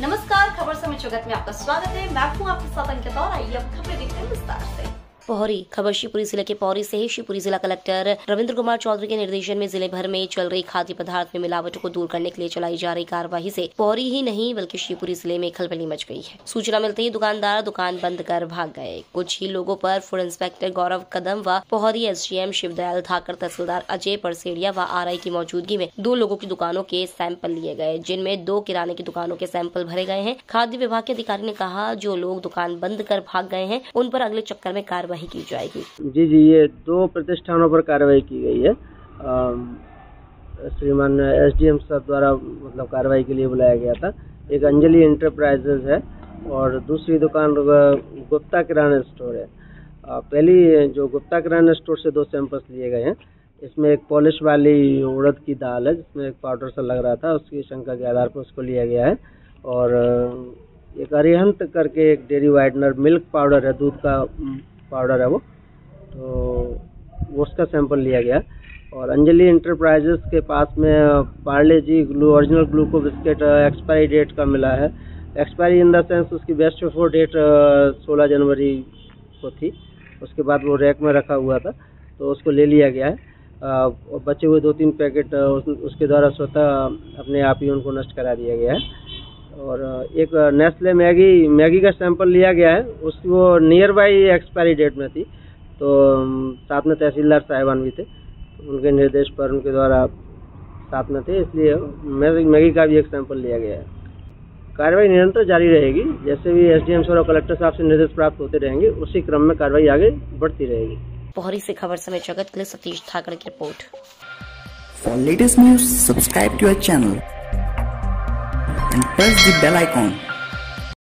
नमस्कार, खबर समय जगत में आपका स्वागत है। मैं हूँ आपके साथ अंकिता और आइए अब खबरें पौरी खबर शिवपुरी ज़िले के पौरी से ही शिवपुरी जिला कलेक्टर रविंद्र कुमार चौधरी के निर्देशन में ज़िले भर में चल रही खाद्य पदार्थ में मिलावटों को दूर करने के लिए चलाई जा रही कार्यवाही से पौरी ही नहीं, बल्कि शिवपुरी ज़िले में खलबली मच गई है। सूचना मिलते ही दुकानदार दुकान बंद कर भाग गए। कुछ ही लोगों पर फ़ूड इंस्पेक्टर गौरव कदम व पौरी एसडीएम शिवदयाल धाकर तहसीलदार अजय परसेड़िया व आरआई की मौजूदगी में दो लोगों की दुकानों के सैंपल लिए गए, जिनमें दो किराने की दुकानों के सैंपल भरे गए हैं। खाद्य विभाग के अधिकारी ने कहा, जो लोग दुकान बंद कर भाग गए हैं, उन पर अगले चक्कर में कार्यवाही की जाएगी। जी जी, ये दो प्रतिष्ठानों पर कार्रवाई की गई है। श्रीमान एस डी एम द्वारा मतलब कार्रवाई के लिए बुलाया गया था। एक अंजलि इंटरप्राइजेज है और दूसरी दुकान गुप्ता किराना स्टोर है। पहली जो गुप्ता किराना स्टोर से दो सैंपल्स लिए गए हैं। इसमें एक पॉलिश वाली उड़द की दाल है, जिसमें एक पाउडर सा लग रहा था, उसकी शंका के आधार पर उसको लिया गया है। और, एक अरिहंत करके एक डेयरी वाइडनर मिल्क पाउडर है, दूध का पाउडर है वो। तो वो उसका सैंपल लिया गया। और अंजलि इंटरप्राइजेस के पास में Parle G glu original gluco biscuit expiry date का मिला है। एक्सपायरी इन द सेंस उसकी बेस्ट बिफोर डेट सोलह जनवरी को थी। उसके बाद वो रैक में रखा हुआ था तो उसको ले लिया गया है। और बचे हुए दो तीन पैकेट उस, उसके द्वारा स्वतः अपने आप ही उनको नष्ट करा दिया गया है। और एक नेस्ले मैगी मैगी का सैंपल लिया गया है। उस वो नियर बाई एक्सपायरी डेट में थी। तो साथ में तहसीलदार साहिबान भी थे। तो उनके निर्देश पर उनके द्वारा साथ में थे। इसलिए मैगी मैगी का भी एक सैंपल लिया गया है। कार्रवाई निरंतर जारी रहेगी। जैसे भी एसडीएम सर और कलेक्टर साहब से निर्देश प्राप्त होते रहेंगे उसी क्रम में कार्रवाई आगे बढ़ती रहेगी। पौरी से खबर समय जगत के लिए सतीश ठाकरे की report. Latest news, subscribe to our channel. and press the bell icon